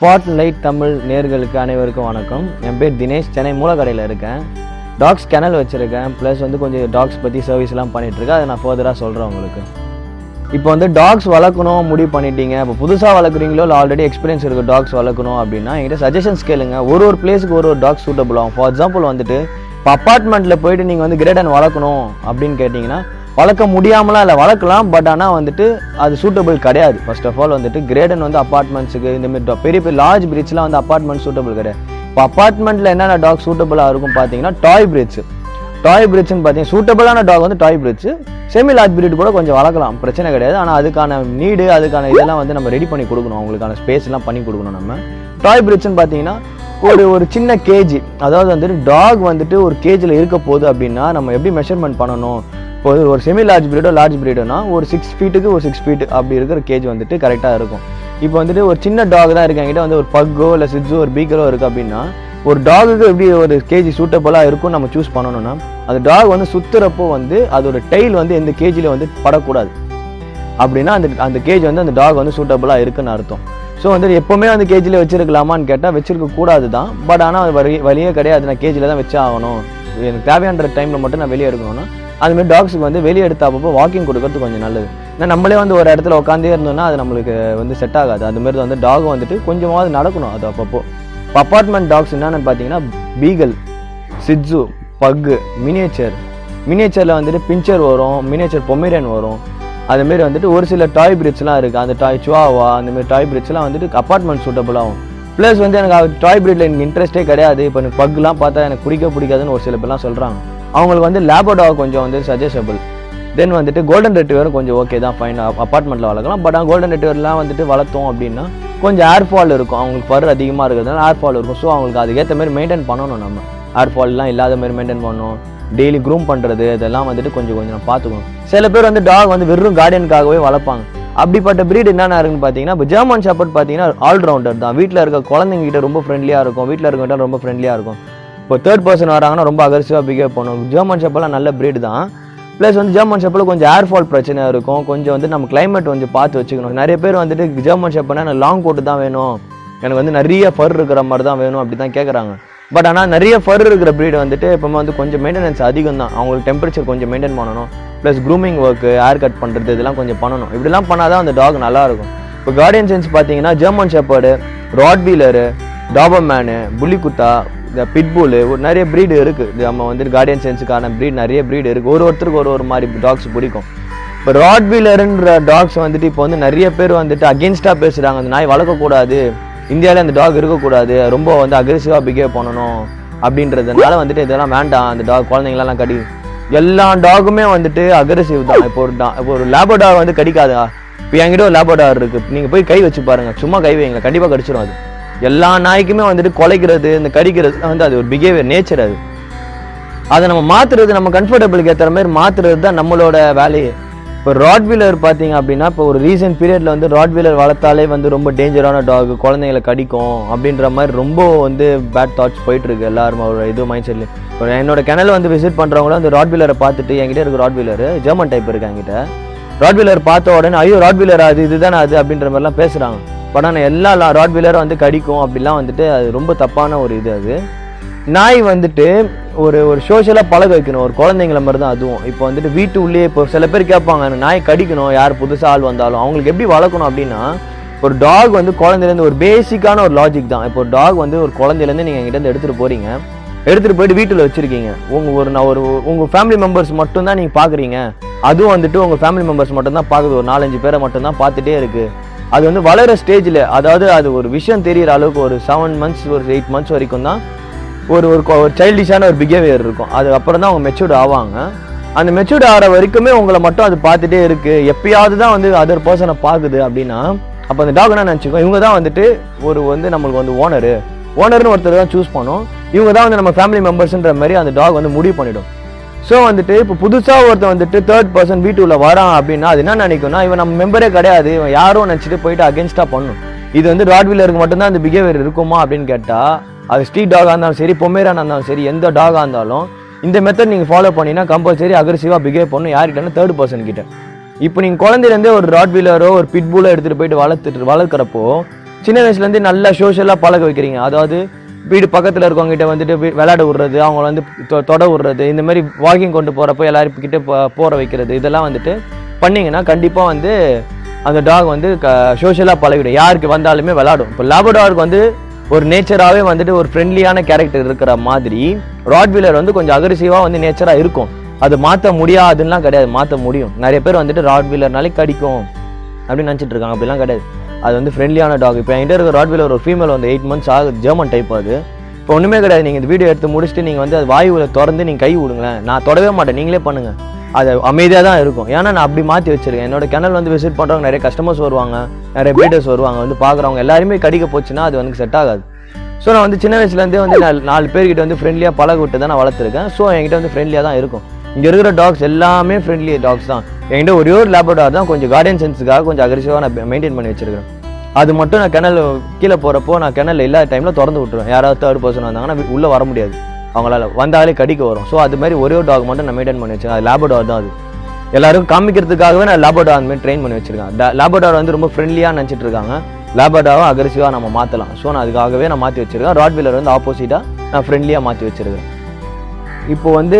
Spot light Tamil நேர்களுக்கு அனைவருக்கும் வணக்கம். என் பேர் தினேஷ். சென்னை மூலக்கடையில் இருக்கேன். டாக்ஸ் கெனல் வச்சுருக்கேன். ப்ளஸ் வந்து கொஞ்சம் டாக்ஸ் பற்றி சர்வீஸ்லாம் பண்ணிகிட்ருக்கேன் அதை நான் ஃபர்தராக சொல்கிறேன் உங்களுக்கு. இப்போ வந்து டாக்ஸ் வளர்க்கணும் முடிவு பண்ணிட்டீங்க. இப்போ புதுசாக வளர்க்குறீங்களோ இல்லை ஆல்ரெடி எக்ஸ்பீரியன்ஸ் இருக்குது டாக்ஸ் வளர்க்கணும் அப்படின்னா என்கிட்ட சஜஷன்ஸ் கேளுங்க. ஒரு ஒரு பிளேஸுக்கு ஒரு ஒரு டாக்ஸ் சூட்டபிள் ஆகும். ஃபார் எக்ஸாம்பிள் வந்துட்டு இப்போ அப்பார்ட்மெண்ட்டில் போயிட்டு நீங்கள் வந்து கிரேடன் வளர்க்கணும் அப்படின்னு கேட்டிங்கன்னா வளர்க்க முடியாமலாம் இல்லை வளர்க்கலாம் பட் ஆனால் வந்துட்டு அது சூட்டபிள் கிடையாது. ஃபர்ஸ்ட் ஆஃப் ஆல் வந்துட்டு கிரேடன் வந்து அப்பார்ட்மெண்ட்ஸுக்கு இந்த மாதிரி பெரிய பெரிய லார்ஜ் பிரிட்ஜ்லாம் வந்து அப்பார்ட்மெண்ட் சூட்டபிள் கிடையாது. இப்போ அப்பார்ட்மெண்ட்டில் என்னென்ன டாக் சூட்டபிளாக இருக்கும் பார்த்தீங்கன்னா டாய் பிரிட்ஜ் டாய் பிரிட்ஜ்னு பார்த்தீங்கன்னா சூட்டபிளான டாக் வந்து toy breed semi large breed கூட கொஞ்சம் வளர்க்கலாம் பிரச்சனை கிடையாது. ஆனால் அதுக்கான நீடு அதுக்கான இதெல்லாம் வந்து நம்ம ரெடி பண்ணி கொடுக்கணும். அவங்களுக்கான ஸ்பேஸ்லாம் பண்ணி கொடுக்கணும் நம்ம. டாய் பிரிட்ஜ்னு பார்த்தீங்கன்னா ஒரு ஒரு சின்ன கேஜி அதாவது வந்துட்டு டாக் வந்துட்டு ஒரு கேஜில் இருக்க போகுது அப்படின்னா நம்ம எப்படி மெஷர்மெண்ட் பண்ணணும்? இப்போ ஒரு- செமி லார்ஜ் பிரீடோ லார்ஜ் பிரீடோனா ஒரு சிக்ஸ் ஃபீட்டுக்கு ஒரு சிக்ஸ் ஃபீட் அப்படி இருக்கிற கேஜ் வந்துட்டு கரெக்டாக இருக்கும். இப்போ வந்துட்டு ஒரு சின்ன டாக் தான் இருக்கு என்கிட்ட வந்து ஒரு பக்கோ இல்லை சிட்ஸோ ஒரு பீக்கரோ இருக்குது அப்படின்னா ஒரு டாகுக்கு எப்படி ஒரு கேஜி சூட்டபுளாக இருக்கும் நம்ம சூஸ் பண்ணணும்னா அந்த டாக் வந்து சுற்றுறப்போ வந்து அதோட டெய்ல் வந்து எந்த கேஜியில் வந்து படக்கூடாது. அப்படின்னா அந்த அந்த கேஜ் வந்து அந்த டாக் வந்து சூட்டபுளாக இருக்குன்னு அர்த்தம். ஸோ வந்து எப்போவுமே அந்த கேஜியில் வச்சிருக்கலாமான்னு கேட்டால் வச்சிருக்க கூடாது தான். பட் ஆனால் அது வழி வழியே கிடையாது. நான் கேஜியில் தான் வச்சே ஆகணும். எனக்கு தேவையான டைமில் மட்டும் நான் வெளியே எடுக்கணும்னா அதுமாதிரி டாக்ஸுக்கு வந்து வெளியே எடுத்த அப்பப்போ வாக்கிங் கொடுக்கறது கொஞ்சம் நல்லது. ஏன்னா நம்மளே வந்து ஒரு இடத்துல உட்காந்தே இருந்தோம்னா அது நம்மளுக்கு வந்து செட் ஆகாது. அதுமாரி வந்து டாக் வந்துட்டு கொஞ்சமாவது நடக்கணும் அது அப்பப்போ. இப்போ அப்பார்ட்மெண்ட் டாக்ஸ் என்னென்னு பார்த்தீங்கன்னா பீகல் சிட்ஸு பக்கு மினியேச்சர் மினியேச்சரில் வந்துட்டு பிஞ்சர் வரும் மினியேச்சர் பொமேரியன் வரும். அதுமாரி வந்துட்டு ஒரு சில டாய் பிரிட்ஸ்லாம் இருக்குது அந்த டாய் சுவாவா அந்த மாதிரி டாய் பிரிட்ஸ்லாம் வந்துட்டு அப்பார்ட்மெண்ட் சூட்டபுள் ஆகும். ப்ளஸ் வந்து எனக்கு டாய் பிரீடில் எனக்கு இன்ட்ரெஸ்ட்டே கிடையாது. இப்போ எனக்கு பக்லாம் பார்த்தா எனக்கு பிடிக்க பிடிக்காதுன்னு ஒரு சில பேர்லாம் சொல்கிறாங்க அவங்களுக்கு வந்து லேபோடாக் கொஞ்சம் வந்து சஜஸ்டபிள் தென் வந்துட்டு கோல்டன் ரெட்டிவர் கொஞ்சம் ஓகே தான் ஃபைன் அப்பார்ட்மெண்ட்டில் வளர்க்கலாம். பட் கோல்டன் ரெட்டிவர்லாம் வந்துட்டு வளர்த்தோம் அப்படின்னா கொஞ்சம் ஏர் ஃபால் இருக்கும். அவங்களுக்கு பரு அதிகமாக இருக்கிறதுனால ஏர் ஃபால் இருக்கும். ஸோ அவங்களுக்கு அதுக்கேற்ற மாதிரி மெயின்டைன் பண்ணணும் நம்ம. ஏர் ஃபால்லாம் இல்லாத மாதிரி மெயின்டைன் பண்ணணும். டெய்லி க்ரூம் பண்ணுறது இதெல்லாம் வந்துட்டு கொஞ்சம் கொஞ்சம் நம்ம பார்த்துக்கணும். சில பேர் வந்து டாக் வந்து வெறும் கார்டியனுக்காகவே வளர்ப்பாங்க. அப்படிப்பட்ட ப்ரீட் என்னென்ன இருக்குன்னு பார்த்தீங்கன்னா இப்போ ஜெர்மன் ஷெப்பர்ட் பார்த்தீங்கன்னா ஆல்ரவுண்டர் தான். வீட்டில் இருக்க குழந்தைங்க கிட்ட ரொம்ப ஃப்ரெண்ட்லியாக இருக்கும். வீட்டில் இருக்கவங்க ரொம்ப ஃப்ரெண்ட்லியாக இருக்கும். இப்போ தேர்ட் பர்சன் வராங்கன்னா ரொம்ப அகர்சிவாக பிகேவ் பண்ணும். ஜெர்மன் ஷெப்பெல்லாம் நல்ல ப்ரீடு தான். ப்ளஸ் வந்து ஜெர்மன் ஷெப்பில் கொஞ்சம் ஏர் ஃபால் இருக்கும். கொஞ்சம் வந்து நம்ம கிளைமேட் கொஞ்சம் பார்த்து வச்சுக்கணும். நிறைய பேர் வந்துட்டு ஜெர்மன் ஷெப்பனா எனக்கு லாங் கோட்டு தான் வேணும். எனக்கு வந்து நிறைய ஃபர் இருக்கிற மாதிரி தான் வேணும் அப்படி தான் கேட்குறாங்க பட் ஆனால் நிறைய ஃபர் இருக்கிற ப்ரீடு வந்துட்டு எப்பவுமே வந்து கொஞ்சம் மெயின்டெனன்ஸ் அதிகம் தான். அவங்களுக்கு டெம்பரேச்சர் கொஞ்சம் மெயின்டைன் பண்ணணும். Plus grooming work hair cut பண்ணுறது இதெல்லாம் கொஞ்சம் பண்ணணும். இப்படிலாம் பண்ணாதான் அந்த டாக் நல்லா இருக்கும். இப்போ கார்டியன் சென்ஸ் பார்த்தீங்கன்னா ஜெர்மன் ஷெப்பர்டு ராட்வீலரு டாபர்மேனு புலிகுத்தா இந்த பிட்புல் நிறைய ப்ரீடு இருக்குது நம்ம வந்துட்டு கார்டியன் சென்ஸுக்கான ப்ரீட் நிறைய ப்ரீடு இருக்குது ஒரு ஒருத்தருக்கு ஒரு ஒரு மாதிரி டாக்ஸ் பிடிக்கும். இப்போ ராட்வீலருன்ற டாக்ஸ் வந்துட்டு இப்போ வந்து நிறைய பேர் வந்துட்டு அகேன்ஸ்டாக பேசுகிறாங்க அந்த நாய் வளர்க்கக்கூடாது. இந்தியாவில் அந்த டாக் இருக்கக்கூடாது. ரொம்ப வந்து அக்ரெசிவாக பிகேவ் பண்ணணும் அப்படின்றதுனால வந்துட்டு இதெல்லாம் வேண்டாம். அந்த டாக் குழந்தைங்களெல்லாம் கடி எல்லா டாகுமே வந்துட்டு அக்ரெசிவ் தான். இப்போ ஒரு டா இப்போ ஒரு லேபோ டாக் வந்து கடிக்காதா? இப்போ என்கிட்ட ஒரு லேபோ டாக் இருக்குது நீங்கள் போய் கை வச்சு பாருங்க. சும்மா கை வைங்க. கண்டிப்பாக கடிச்சிடும் அது. எல்லா நாய்க்குமே வந்துட்டு குலைக்கிறது இந்த கடிக்கிறது வந்து அது ஒரு பிஹேவியர் நேச்சர் அது. அதை நம்ம மாத்துறது நம்ம கம்ஃபர்டபுளுக்கு ஏற்றுற மாதிரி மாத்துறது தான் நம்மளோட வேலையே. இப்போ ராட்வீலர் பார்த்தீங்க அப்படின்னா இப்போ ஒரு ரீசெண்ட் பீரியடில் வந்து ராட்வீலர் வளர்த்தாலே வந்து ரொம்ப டேஞ்சரான டாக் குழந்தைங்களை கடிக்கும் அப்படின்ற மாதிரி ரொம்ப வந்து பேட் தாட்ஸ் போயிட்டுருக்கு எல்லாரும் ஒரு இது மைண்ட் செட்லேயும் இப்போ என்னோட கிணல் வந்து விசிட் பண்ணுறவங்களும் அந்த ராட்வீலரை பார்த்துட்டு என்கிட்ட இருக்கு ராட்வீலர் ஜெர்மன் டைப் இருக்கு என்கிட்ட. ராட்வீலர் பார்த்த உடனே ஐயோ ராட்வீலர் அது இதுதானே அது? அப்படின்ற மாதிரிலாம் பேசுகிறாங்க பட் ஆனால் எல்லா ராட்வீலரும் வந்து கடிக்கும் அப்படிலாம் வந்துட்டு அது ரொம்ப தப்பான ஒரு இது அது. நாய் வந்துட்டு ஒரு ஒரு சோஷியலாக பழக வைக்கணும். ஒரு குழந்தைங்கள மாதிரி தான் அதுவும். இப்போ வந்துட்டு வீட்டு உள்ளே இப்போ சில பேர் கேட்பாங்க நாய் கடிக்கணும். யார் புதுசாக ஆள் வந்தாலும் அவங்களுக்கு எப்படி வளர்க்கணும் அப்படின்னா ஒரு டாக் வந்து குழந்தையிலேருந்து ஒரு பேசிக்கான ஒரு லாஜிக் தான். இப்போ ஒரு டாக் வந்து ஒரு குழந்தையிலேருந்து நீங்கள் எங்கிட்டேருந்து எடுத்துகிட்டு போகிறீங்க எடுத்துகிட்டு போயிட்டு வீட்டில் வச்சுருக்கீங்க. உங்கள் ஒரு நான் ஒரு உங்கள் ஃபேமிலி மெம்பர்ஸ் மட்டும்தான் நீங்கள் பார்க்குறீங்க அதுவும் வந்துட்டு உங்கள் ஃபேமிலி மெம்பர்ஸ் மட்டும்தான் பார்க்குது ஒரு நாலஞ்சு பேரை மட்டும்தான் பார்த்துட்டே இருக்குது அது வந்து வளர ஸ்டேஜில் அதாவது அது ஒரு விஷயம் தெரிகிற அளவுக்கு ஒரு செவன் மந்த்ஸ் ஒரு எயிட் மந்த்ஸ் வரைக்கும் தான் ஒரு ஒரு ஒரு சைல்டிஷான ஒரு பிஹேவியர் இருக்கும். அது அப்புறம் தான் அவங்க மெச்சூர்ட் ஆவாங்க. அந்த மெச்சூர்ட் ஆகிற வரைக்குமே உங்களை மட்டும் அது பார்த்துட்டே இருக்குது எப்பயாவது தான் வந்து அதர் பர்சனை பார்க்குது அப்படின்னா அப்போ அந்த டாக் என்ன நினச்சிக்கோ இவங்க தான் வந்துட்டு ஒரு வந்து நம்மளுக்கு வந்து ஓனரு ஓனர்னு ஒருத்தர் தான் சூஸ் பண்ணோம். இவங்க தான் வந்து நம்ம ஃபேமிலி மெம்பர்ஸ்ன்ற மாதிரி அந்த டாக் வந்து முடிவு பண்ணிடும். ஸோ வந்துட்டு இப்போ புதுசாக ஒருத்தன் வந்துட்டு தேர்ட் பர்சன் வீட்டுக்குள்ள வரான் அப்படின்னா அது என்ன நினைக்கும்னா இவன் நம்ம மெம்பரே கிடையாது இவன் யாரோ நினச்சிட்டு போயிட்டு அகேன்ஸ்டாக பண்ணும். இது வந்து ராட்வீலருக்கு மட்டும்தான் அந்த பிஹேவியர் இருக்குமா அப்படின்னு கேட்டால் அது ஸ்ட்ரீட் டாகாக இருந்தாலும் சரி பொம்மேரானாக இருந்தாலும் சரி எந்த டாகாக இருந்தாலும் இந்த மெத்தட் நீங்கள் ஃபாலோ பண்ணினா கம்பல்சரி அக்ரெசிவாக பிஹேவ் பண்ணும் யார்கிட்டனா தேர்ட் பர்சன் கிட்ட. இப்போ நீங்கள் குழந்தையிலேருந்தே ஒரு ராட்வீலரோ ஒரு பிட்பூலோ எடுத்துகிட்டு போயிட்டு வளர்த்துட்டு வளர்க்குறப்போ சின்ன வயசுலேருந்தே நல்லா சோஷியலாக பழக வைக்கிறீங்க. அதாவது வீடு பக்கத்தில் இருக்கவங்ககிட்ட வந்துட்டு விளையாட விடுறது அவங்கள வந்து தொ- தொட விடுறது இந்த மாதிரி வாக்கிங் கொண்டு போகிறப்போ எல்லாரும் கிட்டே போ- வைக்கிறது இதெல்லாம் வந்துட்டு பண்ணீங்கன்னா கண்டிப்பாக வந்து அந்த டாக் வந்து க சோஷியலாக பழகிடும். யாருக்கு வந்தாலுமே விளாடும் இப்போ லேபடார்க்கு வந்து ஒரு நேச்சராகவே வந்துட்டு ஒரு ஃப்ரெண்ட்லியான கேரக்டர் இருக்கிற மாதிரி ராட்வீலர் வந்து கொஞ்சம் அக்ரெசிவாக வந்து நேச்சராக இருக்கும். அது மாற்ற முடியாதுன்னெலாம் கிடையாது மாற்ற முடியும். நிறைய பேர் வந்துட்டு ராட்வீலர்னாலே கடிக்கும் அப்படின்னு நினச்சிட்டு இருக்காங்க. அப்படிலாம் கிடையாது. அது வந்து ஃப்ரெண்ட்லியான டாக் இப்போ என்கிட்ட இருக்க ராட்வீலர் ஒரு ஃபீமேல் வந்து எயிட் மந்த்ஸ் ஆகுது ஜெர்மன் டைப் அது. இப்போ ஒன்றுமே கிடையாது நீங்கள் இந்த வீடியோ எடுத்து முடிச்சுட்டு நீங்கள் வந்து அது வாயுவில் திறந்து நீங்கள் கை விடுங்களேன். நான் தொடவே மாட்டேன் நீங்களே பண்ணுங்கள் அது அமைதியாக தான் இருக்கும். ஏன்னா நான் அப்படி மாற்றி வச்சிருக்கேன். என்னோட கிணல் வந்து விசிட் பண்ணுறவங்க நிறைய கஸ்டமர்ஸ் வருவாங்க நிறைய பீடர்ஸ் வருவாங்க. வந்து பார்க்குறவங்க எல்லாருமே கடிக்க போச்சுன்னா அது வந்து செட் ஆகாது. ஸோ நான் வந்து சின்ன வயசுலேருந்தே வந்து நாலு நாலு பேர்கிட்ட வந்து ஃப்ரெண்ட்லியாக பழக விட்டு தான் நான் வளர்த்துருக்கேன். ஸோ என்கிட்ட வந்து ஃப்ரெண்ட்லியாக தான் இருக்கும். இங்கே இருக்கிற டாக்ஸ் எல்லாமே ஃப்ரெண்ட்லி டாக்ஸ் தான். என்கிட்ட ஒரே ஒரு லேபடார் தான் கொஞ்சம் கார்டியன் சென்ஸுக்காக கொஞ்சம் அக்ரெசிவாக நான் மெயின்டைன் பண்ணி வச்சிருக்கேன் அது மட்டும் நான் கிணல் கீழே போகிறப்போ நான் கிணல் இல்லாத டைமில் திறந்து விட்டுருவேன். யாராவது தேர்ட் பர்சன் வந்தாங்கன்னா உள்ளே வர முடியாது. அவங்களால வந்தாலே கடிக்க வரும். ஸோ அது மாதிரி ஒரே ஒரு டாக் மட்டும் நான் மெயின்டைன் பண்ணி வச்சிருக்கேன். அது லேபடார் தான் அது. எல்லாருக்கும் காமிக்கிறதுக்காகவே நான் லேபடார் அந்த மாதிரி ட்ரெயின் பண்ணி வச்சிருக்கேன். லேபடார் வந்து ரொம்ப ஃப்ரெண்ட்லியாக நினச்சிட்டு இருக்காங்க. லேபடாவும் அக்ரெசிவாக நம்ம மாற்றலாம் ஸோ நான் அதுக்காகவே நான் மாற்றி வச்சிருக்கேன். ராட்வீலர் வந்து ஆப்போசிட்டாக நான் ஃப்ரெண்ட்லியாக மாற்றி வச்சிருக்கேன். இப்போ வந்து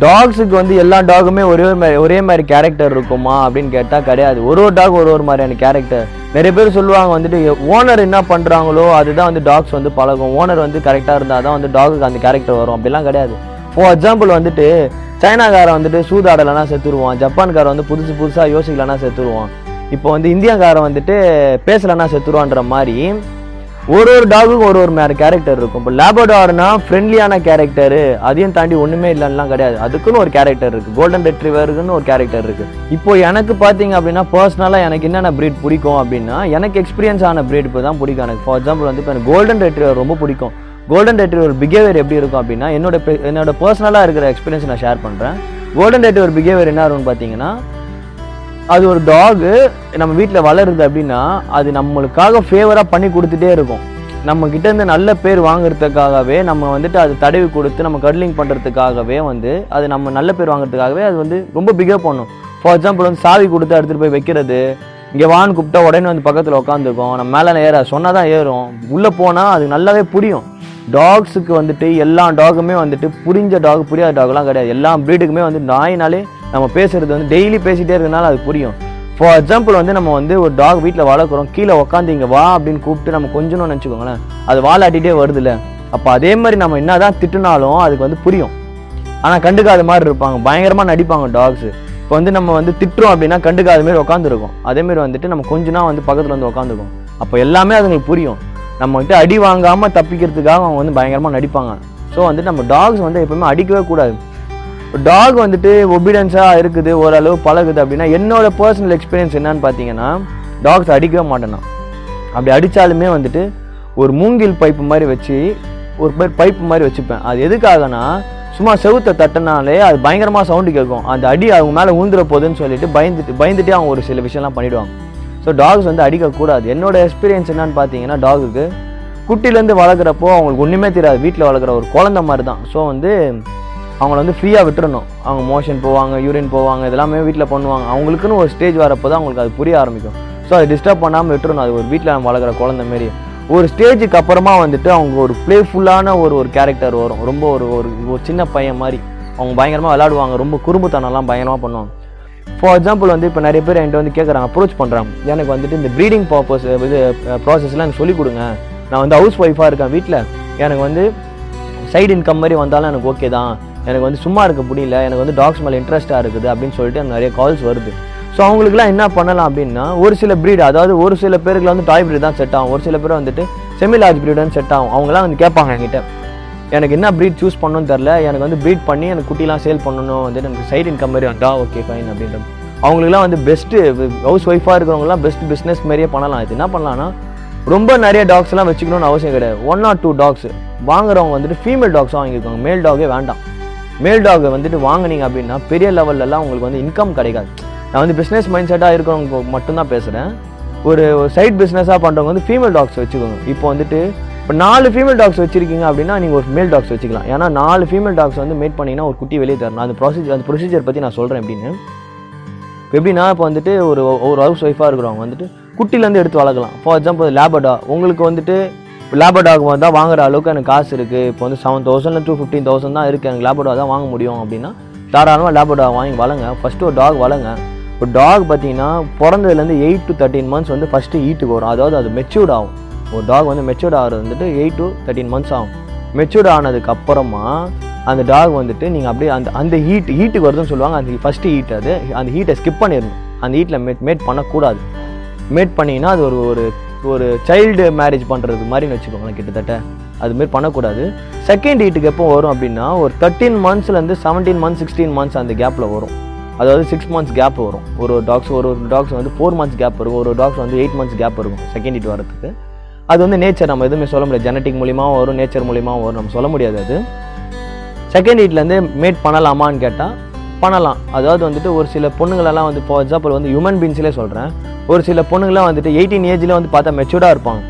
டாக்ஸுக்கு வந்து எல்லா டாகுமே ஒரே ஒரு மாதிரி ஒரே மாதிரி கேரக்டர் இருக்குமா அப்படின்னு கேட்டால் கிடையாது. ஒரு ஒரு டாக் ஒரு ஒரு மாதிரியான கேரக்டர் நிறைய பேர் சொல்லுவாங்க வந்துட்டு ஓனர் என்ன பண்ணுறாங்களோ அதுதான் வந்து டாக்ஸ் வந்து பழகும். ஓனர் வந்து கரெக்டாக இருந்தால் தான் வந்து டாகுக்கு அந்த கேரக்டர் வரும். அப்படிலாம் கிடையாது. ஃபார் எக்ஸாம்பிள் வந்துட்டு சைனாக்காரன் வந்துட்டு சூதாடலைன்னா செத்துருவான். ஜப்பான்காரன் வந்து புதுசு புதுசாக யோசிக்கலன்னா செத்துருவான். இப்போ வந்து இந்தியாக்காரன் வந்துட்டு பேசலைன்னா செத்துருவான்ற மாதிரி ஒரு ஒரு டாகுக்கும் ஒரு ஒரு மாதிரி கேரக்டர் இருக்கும். இப்போ லேபடார்னா ஃப்ரெண்ட்லியான கேரக்டரு அதையும் தாண்டி ஒன்றுமே இல்லைன்னுலாம் கிடையாது. அதுக்குன்னு ஒரு கேரக்டர் இருக்குது கோல்டன் ரெட்ரிவருக்குன்னு ஒரு கேரக்டர் இருக்குது இப்போ எனக்கு பார்த்தீங்க அப்படின்னா பர்சனலாக எனக்கு என்னென்ன ப்ரீட் பிடிக்கும் அப்படின்னா எனக்கு எக்ஸ்பீரியன்ஸ் ஆன ப்ரீட் இப்போ தான் பிடிக்கும் எனக்கு. ஃபார் எக்ஸாம்பிள் வந்து இப்போ எனக்கு கோல்டன் ரெட்ரிவர் ரொம்ப பிடிக்கும். கோல்டன் ரெட்ரிவர் பிஹேவியர் எப்படி இருக்கும் அப்படின்னா என்னோட என்னோட பர்சனலாக இருக்கிற எக்ஸ்பீரியன்ஸ் நான் ஷேர் பண்ணுறேன் கோல்டன் ரெட்ரிவர் பிஹேவியர் என்ன இருக்கும்னு பார்த்தீங்கன்னா அது ஒரு டாகு நம்ம வீட்டில் வளருது அப்படின்னா அது நம்மளுக்காக ஃபேவராக பண்ணி கொடுத்துட்டே இருக்கும். நம்ம இருந்து நல்ல பேர் வாங்குறதுக்காகவே நம்ம வந்துட்டு அது தடவி கொடுத்து நம்ம கட்லிங் பண்ணுறதுக்காகவே வந்து அது நம்ம நல்ல பேர் வாங்குறதுக்காகவே அது வந்து ரொம்ப பிகேவ் பண்ணும். ஃபார் எக்ஸாம்பிள் வந்து சாவி கொடுத்து எடுத்துகிட்டு போய் வைக்கிறது இங்கே வான்னு கூப்பிட்டா உடனே வந்து பக்கத்தில் உட்காந்துருக்கும் நம்ம மேலே ஏற சொன்னால் தான் ஏறும். உள்ளே போனால் அது நல்லாவே புரியும். டாக்ஸுக்கு வந்துட்டு எல்லா டாகுமே வந்துட்டு புரிஞ்ச டாக் புரியாத டாக்லாம் கிடையாது. எல்லா ப்ரீடுக்குமே வந்து நாயினாலே நம்ம பேசுறது வந்து டெய்லி பேசிகிட்டே இருக்கனால அது புரியும். ஃபார் எக்ஸாம்பிள் வந்து நம்ம வந்து ஒரு டாக் வீட்டில் வளர்க்குறோம். கீழே உட்காந்து இங்கே வா அப்படின்னு கூப்பிட்டு நம்ம கொஞ்சம்னு நினச்சிக்கோங்களேன். அது வாலாட்டிகிட்டே வருதுல்ல. அப்போ அதே மாதிரி நம்ம என்ன தான் திட்டுனாலும் அதுக்கு வந்து புரியும். ஆனால் கண்டுக்காத மாதிரி இருப்பாங்க. பயங்கரமாக நடிப்பாங்க டாக்ஸ் இப்போ வந்து நம்ம வந்து திட்டுறோம் அப்படின்னா கண்டுக்காத மாதிரி உட்காந்துருக்கோம் அதேமாரி வந்துட்டு நம்ம கொஞ்ச நாள் வந்து பக்கத்தில் வந்து உட்காந்துருக்கோம் அப்போ எல்லாமே அதுங்களுக்கு புரியும். நம்ம வந்துட்டு அடி வாங்காமல் தப்பிக்கிறதுக்காக அவங்க வந்து பயங்கரமாக நடிப்பாங்க. ஸோ வந்துட்டு நம்ம டாக்ஸ் வந்து எப்பவுமே அடிக்கவே கூடாது. டாக் வந்துட்டு ஒபீடியன்ஸாக இருக்குது ஓரளவு பழகுது அப்படின்னா என்னோட பர்சனல் எக்ஸ்பீரியன்ஸ் என்னன்னு பார்த்தீங்கன்னா டாக்ஸ் அடிக்கவே மாட்டேன் அப்படி அடித்தாலுமே வந்துட்டு ஒரு மூங்கில் பைப்பு மாதிரி வச்சு ஒரு பேர் பைப்பு மாதிரி வச்சுப்பேன். அது எதுக்காகனா சும்மா செவுத்தை தட்டினாலே அது பயங்கரமாக சவுண்டு கேட்கும். அந்த அடி அவங்க மேலே ஊந்துற போகுதுன்னு சொல்லிட்டு பயந்துட்டு பயந்துட்டே அவங்க ஒரு சில விஷயம்லாம் பண்ணிடுவாங்க. ஸோ டாக்ஸ் வந்து அடிக்கக்கூடாது. என்னோட எக்ஸ்பீரியன்ஸ் என்னன்னு பார்த்தீங்கன்னா டாகுக்கு குட்டிலேருந்து வளர்க்குறப்போ அவங்களுக்கு ஒன்றுமே தெரியாது. வீட்டில் வளர்க்குற ஒரு குழந்த மாதிரி தான் ஸோ வந்து அவங்கள வந்து ஃப்ரீயாக விட்டுறணும். அவங்க மோஷன் போவாங்க யூரின் போவாங்க இதெல்லாமே வீட்டில் பண்ணுவாங்க. அவங்களுக்குன்னு ஒரு ஸ்டேஜ் வரப்போ தான் அவங்களுக்கு அது புரிய ஆரம்பிக்கும். ஸோ அதை டிஸ்டர்ப் பண்ணாமல் விட்டுறணும். அது ஒரு வீட்டில் நம்ம வளர்க்குற குழந்த மாரி. ஒரு ஸ்டேஜுக்கு அப்புறமா வந்துட்டு அவங்க ஒரு ப்ளேஃபுல்லான ஒரு ஒரு கேரக்டர் வரும். ரொம்ப ஒரு ஒரு ஒரு சின்ன பையன் மாதிரி அவங்க பயங்கரமாக விளாடுவாங்க ரொம்ப குறும்புத்தனம்லாம் பயங்கரமாக பண்ணுவாங்க. ஃபார் எக்ஸாம்பிள் வந்து இப்போ நிறைய பேர் என்கிட்ட வந்து கேட்குறாங்க அப்ரோச் பண்ணுறாங்க எனக்கு வந்துட்டு இந்த ப்ரீடிங் பர்பஸ் இது ப்ராசஸ்லாம் எனக்கு சொல்லிக் கொடுங்க. நான் வந்து ஹவுஸ் ஒய்ஃபாக இருக்கேன் வீட்டில் எனக்கு வந்து சைடு இன்கம் மாதிரி வந்தாலும் எனக்கு ஓகே தான். எனக்கு வந்து சும்மா இருக்க முடியல எனக்கு வந்து டாக்ஸ் மேலே இன்ட்ரெஸ்ட்டாக இருக்குது அப்படின்னு சொல்லிட்டு நிறைய கால்ஸ் வருது. ஸோ அவங்களுக்குலாம் என்ன பண்ணலாம் அப்படின்னா ஒரு சில ப்ரீடு அதாவது ஒரு சில பேருக்கு வந்து டாய் ப்ரீட் தான் செட் ஆகும். ஒரு சில பேர் வந்துட்டு செமி லார்ஜ் breed செட் ஆகும். அவங்களாம் வந்து கேட்பாங்க என்கிட்ட எனக்கு என்ன ப்ரீட் சூஸ் பண்ணணும்னு தெரில எனக்கு வந்து ப்ரீட் பண்ணி எனக்கு குட்டிலாம் சேல் பண்ணணும். வந்துட்டு எனக்கு சைட் இன்கம் மாதிரி வந்தா ஓகே ஃபைன் அப்படின்ற அவங்களுக்குலாம் வந்து பெஸ்ட்டு ஹவுஸ் ஒய்ஃபாக இருக்கிறவங்களாம் பெஸ்ட் பிஸ்னஸ் மாதிரியே பண்ணலாம். இது என்ன பண்ணலாம்னா ரொம்ப நிறைய டாக்ஸ்லாம் வச்சுக்கணும்னு அவசியம் கிடையாது. ஒன் ஆர் டூ டாக்ஸ் வாங்குறவங்க வந்துட்டு ஃபீமேல் டாக்ஸாக வாங்கியிருக்காங்க மேல் டாகே வேண்டாம். மேல் டாகை வந்துட்டு வாங்குனீங்க அப்படின்னா பெரிய லெவல்லலாம் உங்களுக்கு வந்து இன்கம் கிடைக்காது. நான் வந்து பிஸ்னஸ் மைண்ட் செட்டாக இருக்கிறவங்க மட்டும்தான் பேசுகிறேன் ஒரு சைட் பிஸ்னஸாக பண்ணுறவங்க வந்து ஃபீமேல் டாக்ஸ் வச்சுக்கோங்க. இப்போ வந்துட்டு இப்போ நாலு ஃபீமேல் டாக்ஸ் வச்சிருக்கீங்க அப்படின்னா நீங்கள் ஒரு மேல் டாக்ஸ் வச்சுக்கலாம். ஏன்னா நாலு ஃபீமேல் டாக்ஸ் வந்து மேட் பண்ணிங்கன்னா ஒரு குட்டி வெளியே தரணும். அந்த ப்ரொசீஜர் அந்த ப்ரொசீஜர் பற்றி நான் சொல்கிறேன் எப்படின்னு. இப்போ எப்படின்னா இப்போ வந்துட்டு ஒரு ஒரு ஹவுஸ் ஒய்ஃபாக இருக்கிறவங்க வந்துட்டு குட்டிலேருந்து எடுத்து வளர்க்கலாம். ஃபார் எக்ஸாம்பிள் லேபடா உங்களுக்கு வந்துட்டு லேபடாக் தான் வாங்குற அளவுக்கு எனக்கு காசு இருக்குது இப்போ வந்து seven thousand to fifteen thousand தான் இருக்குது எனக்கு லேபடா தான் வாங்க முடியும் அப்படின்னா தாராளமாக லேபடா வாங்கி வளங்க ஃபஸ்ட்டு ஒரு டாக் வளங்க இப்போ டாக் பார்த்தீங்கன்னா பிறந்ததுலேருந்து எயிட் டு தேர்ட்டின் மந்த்ஸ் வந்து ஃபஸ்ட்டு ஈட்டுக்கு வரும். அதாவது அது மெச்சூர்ட் ஆகும். ஒரு டாக் வந்து மெச்சூர்ட் ஆகிறது வந்துட்டு எயிட் டு தேர்ட்டின் மந்த்ஸ் ஆகும். மெச்சூர்ட் ஆனதுக்கு அப்புறமா அந்த டாக் வந்துட்டு நீங்கள் அப்படியே அந்த அந்த ஹீட் ஹீட்டுக்கு வருதுன்னு சொல்லுவாங்க. அந்த ஃபஸ்ட்டு ஹீட் அது. அந்த ஹீட்டை ஸ்கிப் பண்ணிடணும். அந்த ஹீட்டில் மேட் மேட் பண்ணக்கூடாது. மேட் பண்ணிங்கன்னா அது ஒரு ஒரு ஒரு சைல்டு மேரேஜ் பண்ணுறது மாதிரின்னு வச்சுக்கோங்களேன் கிட்டத்தட்ட. அதுமாரி பண்ணக்கூடாது. செகண்ட் ஹீட்டுக்கு எப்போ வரும் அப்படின்னா ஒரு தேர்ட்டீன் மந்த்ஸ்லேருந்து செவன்டீன் மந்த்ஸ் சிக்ஸ்டீன் மந்த்ஸ் அந்த கேப்பில் வரும். அதாவது சிக்ஸ் மந்த்ஸ் கேப் வரும். ஒரு ஒரு டாக்ஸ் ஒரு ஒரு டாக்ஸ் வந்து ஃபோர் மந்த்ஸ் கேப் இருக்கும் ஒரு டாக்ஸ் வந்து எயிட் மந்த்ஸ் கேப் இருக்கும் செகண்ட் ஹீட் வரதுக்கு அது வந்து நேச்சர் நம்ம எதுவுமே சொல்ல முடியாது. ஜெனட்டிக் மூலியமாகவும் வரும் நேச்சர் மூலியமாகவும் வரும். நம்ம சொல்ல முடியாது அது. செகண்ட் ஹீட்லேருந்து மேட் பண்ணலாமான்னு கேட்டால் பண்ணலாம். அதாவது வந்துட்டு ஒரு சில பொண்ணுங்களெல்லாம் வந்து ஃபார் எக்ஸாம்பிள் வந்து ஹியூமன் பீன்ஸ்லேயே சொல்கிறேன் ஒரு சில பொண்ணுங்களாம் வந்துட்டு எயிட்டீன் ஏஜில் வந்து பார்த்தா மெச்சூர்டாக இருப்பாங்க.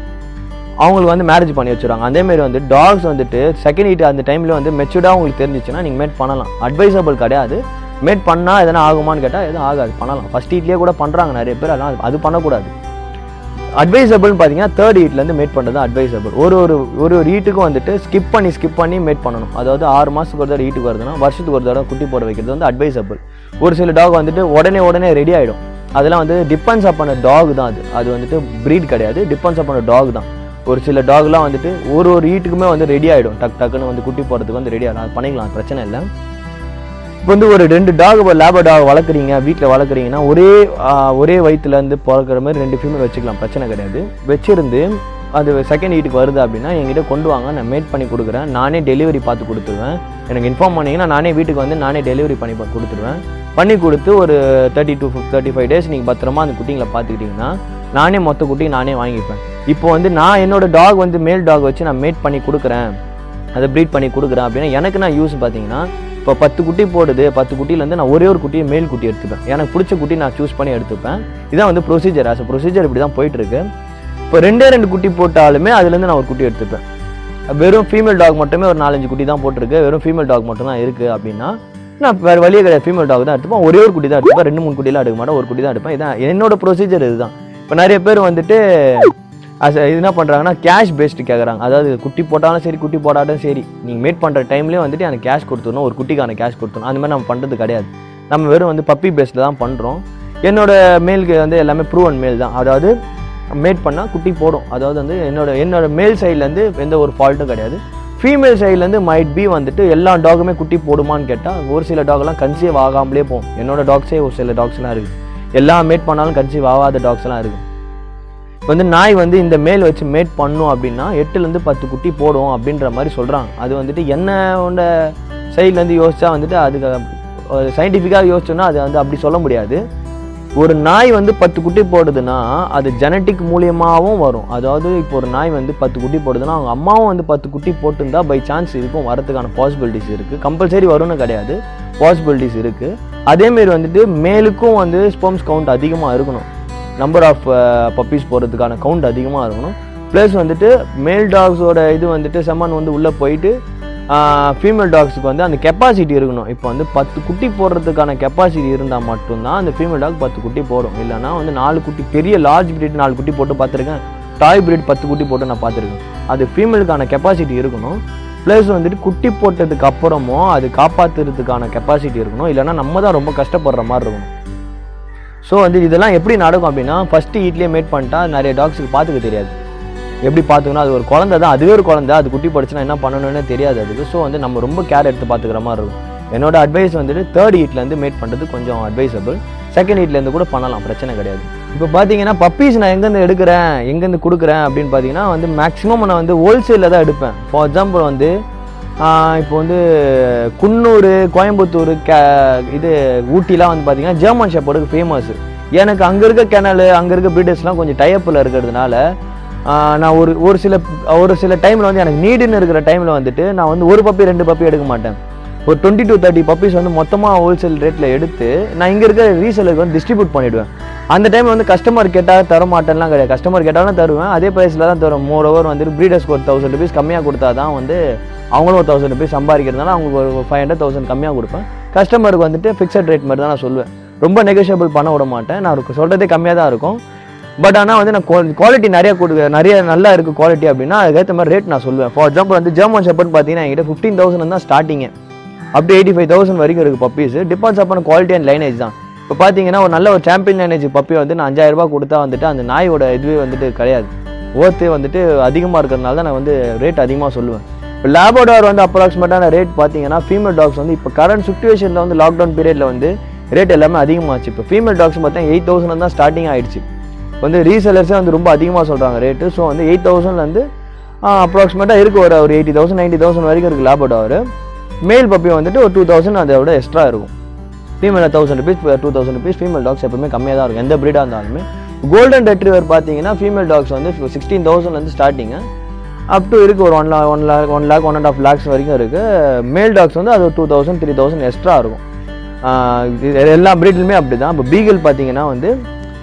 அவங்களுக்கு வந்து மேரேஜ் பண்ணி வச்சுருவாங்க. அதேமாரி வந்து டாக்ஸ் வந்துட்டு செகண்ட் ஹீட் அந்த டைமில் வந்து மெச்சூர்டாக உங்களுக்கு தெரிஞ்சிச்சுன்னா நீங்கள் மேட் பண்ணலாம். அட்வைசபிள் கிடையாது. மேட் பண்ணால் எதனா ஆகுமான்னு கேட்டால் எதுவும் ஆகாது. பண்ணலாம். ஃபஸ்ட் ஹீட்லேயே கூட பண்ணுறாங்க நிறைய பேர். அதெல்லாம் அது- பண்ணக்கூடாது. அட்வைசபிள்னு பார்த்தீங்கன்னா தேர்ட் ஹீட்லேருந்து மேட் பண்ணுறது அட்வைசபிள் ஒரு ஒரு ஒரு ஒரு ஹீட்டுக்கும் வந்துட்டு ஸ்கிப் பண்ணி ஸ்கிப் பண்ணி மேட் பண்ணணும். அதாவது ஆறு மாதத்துக்கு ஒரு தடவை ஹீட்டுக்கு வருதுன்னா வருஷத்துக்கு ஒரு தடவை குட்டி போட வைக்கிறது வந்து அட்வைசபிள் ஒரு சில டாக் வந்துட்டு உடனே உடனே ரெடி ஆகிடும் அதெல்லாம் வந்து டிபெண்ட்ஸ் அப்பான டாக் தான் அது. அது வந்துட்டு ப்ரீட் கிடையாது. டிபெண்ட்ஸ் அப்பான டாக் தான். ஒரு சில டாக்லாம் வந்துட்டு ஒரு ஒரு ஹீட்டுக்குமே வந்து ரெடி ஆகிடும் டக் டக்குன்னு வந்து குட்டி போடுறதுக்கு வந்து ரெடி ஆகிடும் அது பண்ணிக்கலாம். பிரச்சனை இல்லை. இப்போ வந்து ஒரு ரெண்டு டாக் இப்போ லேபர் டாக் வளர்க்குறீங்க வீட்டில் வளர்க்குறீங்கன்னா ஒரே ஒரே வயிற்றுலேருந்து பிறக்கிற மாதிரி ரெண்டு ஃபீமேல் வச்சுக்கலாம். பிரச்சனை கிடையாது. வச்சிருந்து அது செகண்ட் ஹீட்டுக்கு வருது அப்படின்னா என்கிட்ட கொண்டு வாங்க. நான் மேட் பண்ணி கொடுக்குறேன். நானே டெலிவரி பார்த்து கொடுத்துருவேன். எனக்கு இன்ஃபார்ம் பண்ணீங்கன்னா நானே வீட்டுக்கு வந்து நானே டெலிவரி பண்ணி கொடுத்துருவேன். பண்ணி கொடுத்து ஒரு thirty to thirty five days நீங்கள் பத்திரமா அந்த குட்டிங்களை பார்த்துக்கிட்டிங்கன்னா நானே மொத்த குட்டி நானே வாங்கிப்பேன். இப்போ வந்து நான் என்னோட டாக் வந்து மேல் டாக் வச்சு நான் மேட் பண்ணி கொடுக்குறேன். அதை ப்ரீட் பண்ணி கொடுக்குறேன் அப்படின்னா எனக்கு நான் யூஸ் பார்த்தீங்கன்னா இப்போ பத்து குட்டி போடுது பத்து குட்டியிலேருந்து நான் ஒரே ஒரு குட்டியை மேல் குட்டி எடுத்துப்பேன். எனக்கு பிடிச்ச குட்டி நான் சூஸ் பண்ணி எடுத்துப்பேன். இதான் வந்து ப்ரொசீஜர் ஆஸ் ப்ரொசீஜர் இப்படி தான் போயிட்டுருக்கு. இப்போ ரெண்டே ரெண்டு குட்டி போட்டாலுமே அதுலேருந்து நான் ஒரு குட்டி எடுத்துப்பேன். வெறும் ஃபீமேல் டாக் மட்டுமே ஒரு நாலஞ்சு குட்டி தான் போட்டிருக்கு. வெறும் ஃபீமேல் டாக் மட்டும் தான் இருக்குது அப்படின்னா நான் வேறு வழியே கிடையாது. ஃபீமேல் டாக் தான் எடுத்துப்பேன். ஒரே ஒரு குட்டி தான் எடுத்துப்பேன். ரெண்டு மூணு குட்டிலாம் எடுக்க மாட்டேன். ஒரு குட்டி தான் எடுப்பேன் இதான் என்னோட ப்ரொசீஜர் இதுதான். இப்போ நிறைய பேர் வந்துட்டு அது இது என்ன பண்ணுறாங்கன்னா கேஷ் பேஸ்டு கேட்குறாங்க அதாவது குட்டி போட்டாலும் சரி குட்டி போடாட்டும் சரி நீங்கள் மேட் பண்ணுற டைம்லேயே வந்துட்டு எனக்கு கேஷ் கொடுத்துடணும். ஒரு குட்டிக்கான கேஷ் கொடுத்துடணும். அந்த மாதிரி நம்ம பண்ணுறது கிடையாது. நம்ம வெறும் வந்து பப்பி பேஸ்டில் தான் பண்ணுறோம் என்னோட மேலுக்கு வந்து எல்லாமே ப்ரூவன் மேல் தான். அதாவது மேட் பண்ணால் குட்டி போடும். அதாவது வந்து என்னோட என்னோட மேல் சைட்லேருந்து எந்த ஒரு ஃபால்ட்டும் கிடையாது. ஃபீமேல் சைட்லேருந்து மைட் பி வந்துட்டு எல்லா டாகுமே குட்டி போடுமான்னு கேட்டால் ஒரு சில டாக்லாம் கன்சீவ் ஆகாமலே போகும். என்னோட டாக்ஸே ஒரு சில டாக்ஸ்லாம் இருக்குது எல்லாம் மேட் பண்ணாலும் கன்சீவ் ஆகாத டாக்ஸ்லாம் இருக்குது வந்து நாய் வந்து இந்த மேல் வச்சு மேட் பண்ணும் அப்படின்னா எட்டுலேருந்து பத்து குட்டி போடும் அப்படின்ற மாதிரி சொல்கிறாங்க அது வந்துட்டு என்னோட சைட்லேருந்து யோசித்தா வந்துட்டு அதுக்கு சயின்டிஃபிக்காக யோசிச்சோன்னா அது வந்து அப்படி சொல்ல முடியாது. ஒரு நாய் வந்து பத்து குட்டி போடுதுன்னா அது ஜெனட்டிக் மூலியமாகவும் வரும். அதாவது இப்போ ஒரு நாய் வந்து பத்து குட்டி போடுதுன்னா அவங்க அம்மாவும் வந்து பத்து குட்டி போட்டிருந்தா பை சான்ஸ் இருக்கும் வரதுக்கான பாசிபிலிட்டிஸ் இருக்குது கம்பல்சரி வரும்னு கிடையாது. பாசிபிலிட்டிஸ் இருக்குது அதேமாரி வந்துட்டு மேலுக்கும் வந்து ஸ்பெர்ம்ஸ் கவுண்ட் அதிகமாக இருக்கணும். நம்பர் ஆஃப் பப்பீஸ் போடுறதுக்கான கவுண்ட் அதிகமாக இருக்கணும். ப்ளஸ் வந்துட்டு மேல் டாக்ஸோட இது வந்துட்டு செம்மன் வந்து உள்ளே போயிட்டு ஃபீமேல் டாக்ஸுக்கு வந்து அந்த கெப்பாசிட்டி இருக்கணும். இப்போ வந்து பத்து குட்டி போடுறதுக்கான கெப்பாசிட்டி இருந்தால் மட்டும்தான் அந்த ஃபீமேல் டாக் பத்து குட்டி போடும். இல்லைன்னா வந்து நாலு குட்டி பெரிய லார்ஜ் பிரீட் நாலு குட்டி போட்டு பார்த்துருக்கேன். டாய் பிரீட் பத்து குட்டி போட்டு நான் பார்த்துருக்கேன். அது ஃபீமேலுக்கான கெப்பாசிட்டி இருக்கணும். ப்ளஸ் வந்துட்டு குட்டி போட்டதுக்கு அப்புறமும் அது காப்பாற்றுறதுக்கான கெப்பாசிட்டி இருக்கணும். இல்லைன்னா நம்ம தான் ரொம்ப கஷ்டப்படுற மாதிரி இருக்கணும். ஸோ வந்து இதெல்லாம் எப்படி நடக்கும் அப்படின்னா ஃபஸ்ட்டு ஹீட்லேயே மேட் பண்ணிட்டா நிறைய டாக்ஸுக்கு பார்த்துக்க தெரியாது. எப்படி பார்த்துக்கணும் அது ஒரு குழந்தை தான். அதுவே ஒரு குழந்தை. அது குட்டி படிச்சுன்னா என்ன பண்ணணும்னு தெரியாது அதுக்கு. ஸோ வந்து நம்ம ரொம்ப கேர் எடுத்து பார்த்துக்கிற மாதிரி இருக்கும். என்னோட அட்வைஸ் வந்துட்டு தேர்ட் ஹீட்லேருந்து மேட் பண்ணுறது கொஞ்சம் அட்வைசபிள் செகண்ட் ஹீட்லேருந்து கூட பண்ணலாம். பிரச்சனை கிடையாது. இப்போ பார்த்தீங்கன்னா பப்பீஸ் நான் எங்கேருந்து எடுக்கிறேன்? எங்கேருந்து கொடுக்குறேன்? அப்படின்னு பார்த்தீங்கன்னா வந்து மேக்ஸிமம் நான் வந்து ஹோல்சேலில் தான் எடுப்பேன். ஃபார் எக்ஸாம்பிள் வந்து இப்போ வந்து குன்னூர் கோயம்புத்தூர் கே இது ஊட்டிலாம் வந்து பார்த்தீங்கன்னா ஜெர்மன் ஷெப்பர்டுக்கு ஃபேமஸ் எனக்கு அங்கே இருக்க கிணல் அங்கே இருக்க பிரீடர்ஸ்லாம் கொஞ்சம் டைப்பில் இருக்கிறதுனால நான் ஒரு ஒரு சில ஒரு சில டைமில் வந்து எனக்கு நீடுன்னு இருக்கிற டைமில் வந்துட்டு நான் வந்து ஒரு பப்பி ரெண்டு பப்பி எடுக்க மாட்டேன். ஒரு டுவெண்ட்டி டூ தேர்ட்டி பப்பீஸ் வந்து மொத்தமாக ஹோல்சேல் ரேட்டில் எடுத்து நான் இங்கே இருக்கிற ரீசேலருக்கு வந்து டிஸ்ட்ரிபியூட் பண்ணிவிடுவேன் அந்த டைம் வந்து கஸ்டமர் கேட்டால் தர மாட்டேன்லாம் கிடையாது. கஸ்டமர் கேட்டாலும் தருவேன். அதே ப்ரைஸில் தான் தருவேன். மோர் ஓவர் வந்துட்டு ப்ரீடர்ஸ்க்கு ஒரு தௌசண்ட் ருபீஸ் கம்மியாக கொடுத்தா தான் வந்து அவங்களும் ஒரு தௌசண்ட் ருபீஸ் சம்பாதிக்கிறதுனால அவங்களுக்கு ஒரு ஃபைவ் ஹண்ட்ரட் தௌசண்ட் கம்மியாக கொடுப்பேன். கஸ்டமருக்கு வந்துட்டு ஃபிக்ஸட் ரேட் மாதிரி தான் நான் சொல்லுவேன் ரொம்ப நெகோஷியபிள் பண்ண விட மாட்டேன். நான் சொல்கிறதே கம்மியாக தான் இருக்கும். பட் ஆனால் வந்து நான் குவாலிட்டி நிறைய கொடுக்க நிறைய நல்லா இருக்குது குவாலிட்டி அப்படின்னா அதுக்கேற்ற மாதிரி ரேட் நான் சொல்லுவேன் ஃபார் எக்ஸாம்பிள் வந்து ஜெர்மன் ஷெப்பர்ட் பார்த்தீங்கன்னா என்கிட்ட ஃபிஃப்டீன் தௌசண்ட் தான் ஸ்டார்டிங்கே அப்படி எயிட்டி ஃபைவ் தௌசண்ட் வரைக்கும் இருக்குது puppies depends upon quality and lineage தான். இப்போ பார்த்தீங்கன்னா ஒரு நல்ல ஒரு சாம்பியன் லைனேஜ் பப்பி வந்து நான் அஞ்சாயிரரூபா கொடுத்தா வந்துட்டு அந்த நாயோட இதுவே வந்துட்டு கிடையாது. ஓர்த்து வந்துட்டு அதிகமாக இருக்கிறதுனால தான் நான் வந்து ரேட் அதிகமாக சொல்லுவேன். இப்போ லேபோடார் வந்து அப்ராக்சிமேட்டான ரேட் பார்த்தீங்கன்னா ஃபீமேல் டாக்ஸ் வந்து இப்போ கரண்ட் சுச்சுவேஷனில் வந்து லாக்டவுன் பீரியடில் வந்து ரேட் எல்லாமே அதிகமாச்சு. இப்போ ஃபீமேல் டாக்ஸ் பார்த்தீங்கன்னா எயிட் தௌசண்ட் தான் ஸ்டார்டிங் ஆயிடுச்சு. வந்து ரீசெலர்ஸே வந்து ரொம்ப அதிகமாக சொல்கிறாங்க ரேட்டு ஸோ வந்து எயிட் தௌசண்ட்லேருந்து அப்ராக்சிமேட்டாக இருக்குது ஒரு ஒரு எயிட்டி தௌசண்ட் நைன்ட்டி தௌசண்ட் வரைக்கும் இருக்குது லேபோடார் மேல் பப்பி வந்துட்டு ஒரு டூ தௌசண்ட் அதை விட எக்ஸ்ட்ரா இருக்கும். Female thousand rupees two thousand rupees female dogs எப்பவுமே கம்மியாக தான் இருக்கும். எந்த ப்ரீடாக இருந்தாலுமே. கோல்டன் ரெட்ரிவர் பார்த்தீங்கன்னா ஃபீமேல் டாக்ஸ் வந்து சிக்ஸ்டீன் தௌசண்ட்லேருந்து ஸ்டார்டிங்கு அப் டு இருக்குது ஒரு one lakh one lakh one lakh one and half lakhs வரைக்கும் இருக்குது மேல் டாக்ஸ் வந்து அது two thousand three thousand extra இருக்கும். எல்லா ப்ரீட்லையுமே அப்படி தான் இப்போ பீகிள் பார்த்தீங்கன்னா வந்து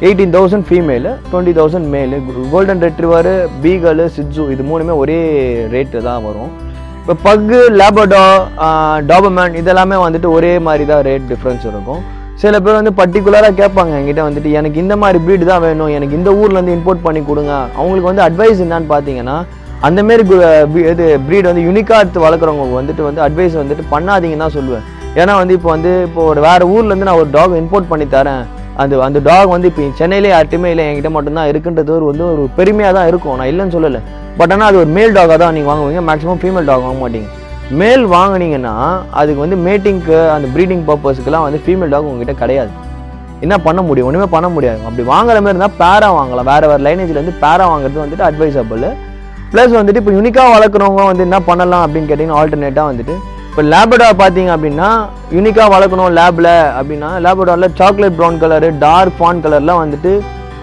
eighteen thousand female twenty thousand male golden retriever beagle shih tzu இது மூணுமே ஒரே ரேட்டு தான் வரும். இப்போ பக்கு லேபடோ டாபமேன் இதெல்லாமே வந்துட்டு ஒரே மாதிரி தான் ரேட் டிஃப்ரென்ஸ் இருக்கும். சில பேர் வந்து பர்டிகுலராக கேட்பாங்க என்கிட்ட வந்துட்டு எனக்கு இந்த மாதிரி ப்ரீடு தான் வேணும். எனக்கு இந்த ஊர்லேருந்து இம்போர்ட் பண்ணி கொடுங்க. அவங்களுக்கு வந்து அட்வைஸ் என்னன்னு பார்த்தீங்கன்னா அந்த மாரி கு- இது ப்ரீட் வந்து யூனிக்காக எடுத்து வளர்க்குறவங்க வந்துட்டு வந்து அட்வைஸ் வந்துட்டு பண்ணாதீங்கன்னு தான் சொல்லுவேன். ஏன்னா வந்து இப்போ வந்து இப்போ ஒரு வேறு ஊர்லேருந்து நான் ஒரு டாக் இம்போர்ட் பண்ணி தரேன். அந்த அந்த டாக் வந்து இப்போ சென்னையிலே யார்ட்டுமே இல்லை என்கிட்ட மட்டும்தான் இருக்குன்றது ஒரு வந்து ஒரு பெருமையாக தான் இருக்கும். நான் இல்லைன்னு சொல்லலை. பட் ஆனால் அது ஒரு மேல் டாகாக தான் நீங்கள் வாங்குவீங்க. மேக்ஸிமம் ஃபீமேல் டாக் வாங்க மாட்டீங்க. மேல் வாங்குனீங்கன்னா அதுக்கு வந்து மேட்டிங்க்கு அந்த ப்ரீடிங் பர்பஸ்க்குலாம் வந்து ஃபீமேல் டாக் உங்ககிட்ட கிடையாது. என்ன பண்ண முடியும்? ஒன்றுமே பண்ண முடியாது. அப்படி வாங்குற மாதிரி இருந்தால் பேரா வாங்கலாம். வேறு வேறு லைனேஜ்லேருந்து பேரா வாங்குறது வந்துட்டு அட்வைசபிள் ப்ளஸ் வந்துட்டு இப்போ யூனிக்காக வளர்க்குறவங்க வந்து என்ன பண்ணலாம் அப்படின்னு கேட்டிங்கன்னா ஆல்டர்னேட்டாக வந்துட்டு இப்போ லேபடா பார்த்தீங்க அப்படின்னா யூனிக்காக வளர்க்கணும் லேபில் அப்படின்னா லேபடாவில் chocolate brown colour dark fawn கலர்லாம் வந்துட்டு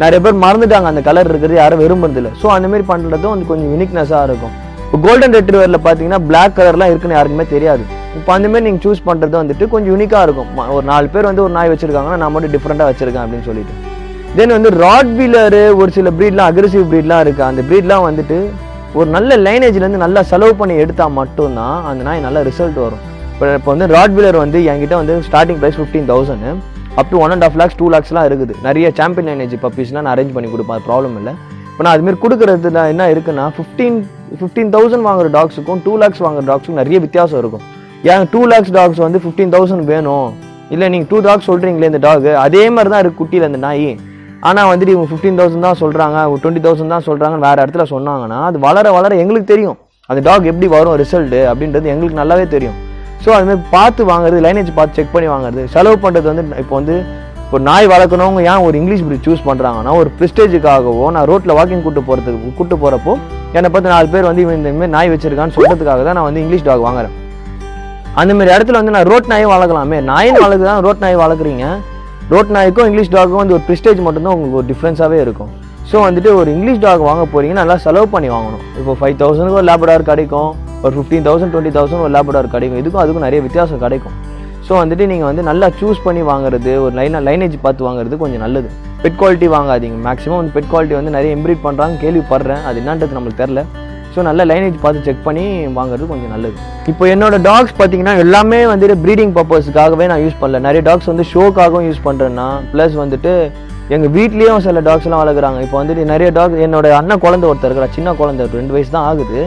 நிறைய பேர் மறந்துட்டாங்க. அந்த கலர் இருக்கிறது யாரும் விரும்புறதில்ல. ஸோ அந்த மாதிரி பண்ணுறதும் வந்து கொஞ்சம் யூனிக்னஸாக இருக்கும். இப்போ கோல்டன் ரெட்ரிவரில் பார்த்தீங்கன்னா பிளாக் கலர்லாம் இருக்குன்னு யாருக்குமே தெரியாது. இப்போ அந்த மாதிரி நீங்கள் சூஸ் பண்ணுறது வந்துட்டு கொஞ்சம் யூனிக்காக இருக்கும். ஒரு நாலு பேர் வந்து ஒரு நாய் வச்சுருக்காங்கன்னா நான் மட்டும் டிஃப்ரெண்ட்டாக வச்சுருக்கேன் அப்படின்னு சொல்லிட்டு. தென் வந்து ராட் வீலரு ஒரு சில ப்ரீட்லாம் அக்ரெசிவ் ப்ரீட்லாம் இருக்குது அந்த ப்ரீட்லாம் வந்துட்டு ஒரு நல்ல லைனேஜ்லேருந்து நல்லா செலவு பண்ணி எடுத்தால் மட்டும்தான் அந்த நாய் நல்ல ரிசல்ட் வரும். இப்போ இப்போ வந்து ராட் வீலர் வந்து என்கிட்ட வந்து starting price fifteen thousand up to one and half lakhs two லேக்ஸ்லாம் இருக்குது. நிறைய சாம்பியன் லைனேஜ் பப்பீஸ்லாம் நான் அரேஞ்ச் பண்ணி கொடுப்பேன் அது ப்ராப்ளம் இல்லை. இப்போ நான் அதுமாரி கொடுக்குறதுல என்ன இருக்குன்னா ஃபிஃப்டீன் ஃபிஃப்டீன் தௌசண்ட் வாங்குற டாக்ஸுக்கும் டூ லேக்ஸ் வாங்குற டாக்ஸுக்கும் நிறைய வித்தியாசம் இருக்கும். ஏன் டூ லேக்ஸ் டாக்ஸ் வந்து ஃபிஃப்டீன் தௌசண்ட் வேணும்? இல்லை நீங்கள் டூ டாக்ஸ் சொல்கிறீங்களே இந்த டாக் அதே மாதிரி தான் இருக்குது குட்டியில் இந்த நாய். ஆனால் வந்துட்டு இவங்க ஃபிஃப்டீன் தௌசண்ட் தான் சொல்கிறாங்க டுவெண்ட்டி தௌசண்ட் தான் சொல்கிறாங்கன்னு வேறு இடத்துல சொன்னாங்கன்னா அது வளர வளர எங்களுக்கு தெரியும். அந்த டாக் எப்படி வரும் ரிசல்ட்டு அப்படின்றது எங்களுக்கு நல்லாவே தெரியும். ஸோ அதுமாதிரி பார்த்து வாங்குறது லைனேஜ் பார்த்து செக் பண்ணி வாங்குறது செலவு பண்ணுறது வந்து இப்போ வந்து ஒரு நாய் வளர்க்கணவங்க ஏன் ஒரு இங்கிலீஷ் breed சூஸ் பண்ணுறாங்கன்னா ஒரு ப்ரிஸ்டேஜுக்காகவோ நான் ரோட்டில் வாக்கிங் கூட்டு போகிறதுக்கு கூட்டு போகிறப்போ என்னை பார்த்து நாலு பேர் வந்து இவன் இந்தமாதிரி நாய் வச்சிருக்கான்னு சொல்கிறதுக்காக தான் நான் வந்து இங்கிலீஷ் டாக் வாங்குறேன். அந்தமாரி இடத்துல வந்து நான் ரோட் நாயும் வளர்க்கலாமே? நாயின் வளர்க்குதான் ரோட் நாய் வளர்க்குறீங்க. ரோட் நாய்க்கும் இங்கிலீஷ் டாக்கும் வந்து ஒரு ப்ரிஸ்டேஜ் மட்டும்தான் உங்களுக்கு ஒரு டிஃப்ரென்ஸாகவே இருக்கும். ஸோ வந்துட்டு ஒரு இங்கிலீஷ் டாக் வாங்க போறீங்கன்னா நல்லா செலவு பண்ணி வாங்கணும். இப்போ ஃபைவ் தௌசண்ட்க்கு ஒரு லேபடார் கிடைக்கும். ஒரு ஃபிஃப்டீன் தௌசண்ட் டுவெண்ட்டி தௌசண்ட் ஒரு லேபடார் கிடைக்கும். இதுக்கும் அதுக்கும் நிறைய வித்தியாசம் கிடைக்கும். ஸோ வந்துட்டு நீங்கள் வந்து நல்லா சூஸ் பண்ணி வாங்குறது ஒரு லைனாக லைனேஜ் பார்த்து வாங்குறது கொஞ்சம் நல்லது. பெட் குவாலிட்டி வாங்காதீங்க. மேக்ஸிமம் வந்து பெட் குவாலிட்டி வந்து நிறைய இம்ப்ரீட் பண்ணுறாங்க கேள்விப்படுறேன். அது என்னன்றது நம்மளுக்கு தெரில. ஸோ நல்ல லைனேஜ் பார்த்து செக் பண்ணி வாங்குறது கொஞ்சம் நல்லது. இப்போ என்னோட டாக்ஸ் பார்த்தீங்கன்னா எல்லாமே வந்துட்டு ப்ரீடிங் பர்பஸ்க்காகவே நான் யூஸ் பண்ணல. நிறைய டாக்ஸ் வந்து ஷோக்காகவும் யூஸ் பண்ணுறேன்னா ப்ளஸ் வந்துட்டு எங்கள் வீட்லேயும் சில டாக்ஸ்லாம் வளர்க்குறாங்க. இப்போ வந்துட்டு நிறைய டாக்ஸ் என்னோட அண்ணன் குழந்தை ஒருத்தர் இருக்கிறா சின்ன குழந்தை ரெண்டு வயசு தான் ஆகுது.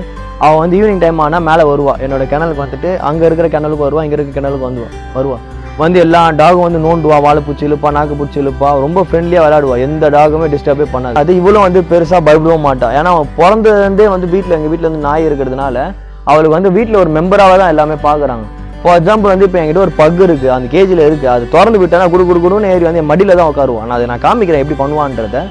அவள் வந்து ஈவினிங் டைம் ஆனால் மேலே வருவா. என்னோட கிணலுக்கு வந்துட்டு அங்கே இருக்கிற கிணலுக்கு வருவாள் இங்கே இருக்கிற கிணலுக்கு வந்து வருவாள் வந்து எல்லா டாகும் வந்து நோண்டுவா வாழைப்பூச்சி இழுப்பா நாக்கு பூச்சி இழுப்பா ரொம்ப ஃப்ரெண்ட்லியாக விளையாடுவா. எந்த டாகுமே டிஸ்டர்பே பண்ணாது. அது இவ்வளோ வந்து பெருசாக பயப்படவும் மாட்டான் ஏன்னா அவன் பிறந்ததுலேருந்தே வந்து வீட்டில் எங்கள் வீட்டில் வந்து நாய் இருக்கிறதுனால அவளுக்கு வந்து வீட்டில் ஒரு மெம்பராக தான் எல்லாமே பார்க்குறாங்க ஃபார் எக்ஸாம்பிள் வந்து இப்போ என்கிட்ட ஒரு பக் இருக்குது அந்த கேஜில் இருக்குது அது திறந்து விட்டேன்னா குடு குடு குடுன்னு ஏறி வந்து என் மடியில் தான் உட்காருவான். நான் அதை நான் காமிக்கிறேன் எப்படி பண்ணுவான்றத.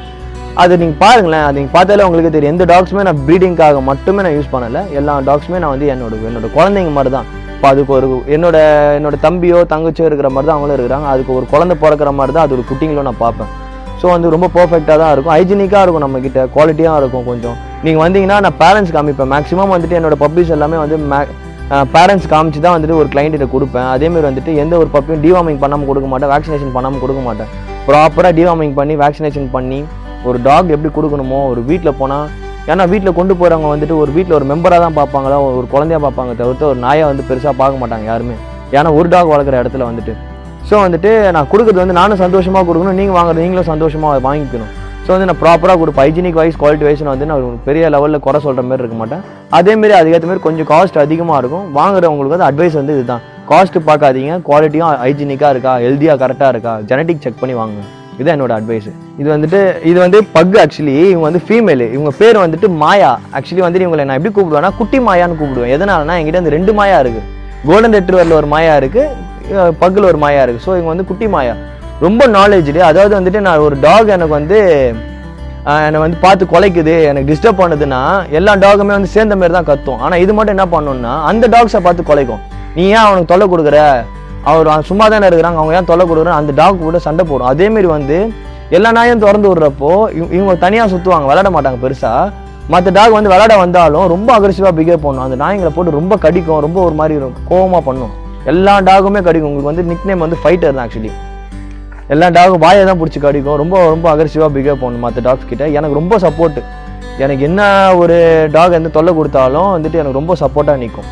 அது நீங்கள் பாருங்களேன். அது நீங்கள் பார்த்தாலே உங்களுக்கு தெரியும். எந்த டாக்ஸுமே நான் ப்ரீடிங்காக மட்டுமே நான் யூஸ் பண்ணலை. எல்லா டாக்ஸுமே நான் வந்து என்னோட என்னோட குழந்தைங்க மாதிரி தான் இப்போ அதுக்கு ஒரு என்னோட என்னோட தம்பியோ தங்கச்சியோ இருக்கிற மாதிரி தான் அவங்களும் இருக்கிறாங்க. அதுக்கு ஒரு குழந்தை பிறக்கிற மாதிரி தான் அது ஒரு குட்டிங்களும் நான் பார்ப்பேன். ஸோ வந்து ரொம்ப பர்ஃபெக்டாக தான் இருக்கும். ஹைஜீனிக்காக இருக்கும் நம்மக்கிட்ட குவாலிட்டியாக இருக்கும் கொஞ்சம். நீங்கள் வந்தீங்கன்னா நான் பேரண்ட்ஸ் காமிப்பேன். மேக்ஸிமம் வந்துட்டு என்னோட பப்பீஸ் எல்லாமே வந்து மே பேரண்ட்ஸ் காமிச்சு தான் வந்துட்டு ஒரு கிளைண்ட்டை கொடுப்பேன். அதேமாதிரி வந்துட்டு எந்த ஒரு பப்பியும் டிவார்மிங் பண்ணாமல் கொடுக்க மாட்டேன். வேக்சினேஷன் பண்ணாமல் கொடுக்க மாட்டேன். ப்ராப்பராக டிவார்மிங் பண்ணி வேக்சினேஷன் பண்ணி ஒரு டாக் எப்படி கொடுக்கணுமோ ஒரு வீட்டில் போனால் ஏன்னா வீட்டில் கொண்டு போகிறவங்க வந்துட்டு ஒரு வீட்டில் ஒரு மெம்பராக தான் பார்ப்பாங்களா? ஒரு குழந்தையா பார்ப்பாங்க தவிர்த்து ஒரு நாயை வந்து பெருசாக பார்க்க மாட்டாங்க யாருமே. ஏன்னா ஒரு டாக் வளர்க்குற இடத்துல வந்துட்டு. ஸோ வந்துட்டு நான் கொடுக்குறது வந்து நானும் சந்தோஷமாக கொடுக்கணும். நீங்கள் வாங்குறது நீங்களும் சந்தோஷமாக வாங்கிக்கணும். ஸோ வந்து நான் ப்ராப்பராக கொடுப்பேன். ஹைஜினிக் வைஸ் குவாலிட்டி வைஸ் வந்து நான் பெரிய லெவலில் குறை சொல்கிற மாதிரி இருக்க மாட்டேன். அதேமாரி அதுக்கேற்ற மாதிரி கொஞ்சம் காஸ்ட் அதிகமாக இருக்கும். வாங்குறவங்களுக்கு வந்து அட்வைஸ் வந்து இதுதான். காஸ்ட்டு பார்க்காதீங்க. குவாலிட்டியும் ஹைஜினிக்காக இருக்கா? ஹெல்த்தியாக கரெக்டாக இருக்கா? ஜெனட்டிக் செக் பண்ணி வாங்குங்க. இதுதான் என்னோட அட்வைஸ் இது வந்துட்டு இது வந்து பக் ஆக்சுவலி இவங்க வந்து ஃபீமேல் இவங்க பேர் வந்துட்டு மாயா. ஆக்சுவலி வந்துட்டு இவங்களை நான் எப்படி கூப்பிடுவேன்னா குட்டி மாயான்னு கூப்பிடுவேன். எதனாலனா என்கிட்ட வந்து ரெண்டு மாயா இருக்கு. கோல்டன் ரெட்ரிவரில் ஒரு மாயா இருக்கு பக்கில் ஒரு மாயா இருக்கு. ஸோ இவங்க வந்து குட்டி மாயா. ரொம்ப நாலேஜ்டு அதாவது வந்துட்டு நான் ஒரு டாக் எனக்கு வந்து என்னை வந்து பார்த்து குலைக்குது எனக்கு டிஸ்டர்ப் பண்ணுதுன்னா எல்லா டாகுமே வந்து சேர்ந்த மாதிரி தான் கத்தும். ஆனால் இது மட்டும் என்ன பண்ணணும்னா அந்த டாக்ஸை பார்த்து குலைக்கும். நீ ஏன் அவனுக்கு தொல்லை கொடுக்குற? அவர் சும்மா தானே இருக்கிறாங்க. அவங்க ஏன் தொல்லை கொடுக்குறாங்க அந்த டாக் கூட சண்டை போடும். அதேமாரி வந்து எல்லா நாயும் திறந்து விடுறப்போ இவங்க தனியாக சுற்றுவாங்க விளாட மாட்டாங்க பெருசாக மற்ற டாக் வந்து விளாட வந்தாலும் ரொம்ப அக்ரெசிவாக பிஹேவ் பண்ணும். அந்த நாய்களை போட்டு ரொம்ப கடிக்கும். ரொம்ப ஒரு மாதிரி கோவமாக பண்ணும். எல்லா டாகுமே கடிக்கும். உங்களுக்கு வந்து நிக் நேம் வந்து ஃபைட்டர் தான் ஆக்சுவலி எல்லா டாகும் வாயை தான் பிடிச்சி கடிக்கும். ரொம்ப ரொம்ப அக்ரெசிவாக பிஹேவ் பண்ணும் மற்ற டாக்ஸ் கிட்ட. எனக்கு ரொம்ப சப்போர்ட் எனக்கு என்ன ஒரு டாக் வந்து தொல்லை கொடுத்தாலும் வந்துட்டு எனக்கு ரொம்ப சப்போர்ட்டாக நிற்கும்